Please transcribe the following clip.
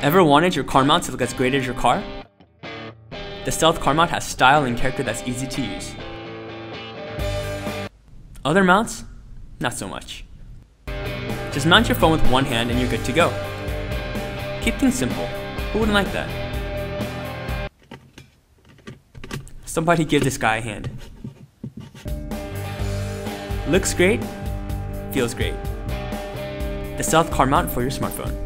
Ever wanted your car mount to look as great as your car? The Stealth car mount has style and character that's easy to use. Other mounts? Not so much. Just mount your phone with one hand and you're good to go. Keep things simple. Who wouldn't like that? Somebody give this guy a hand. Looks great, feels great. The Stealth car mount for your smartphone.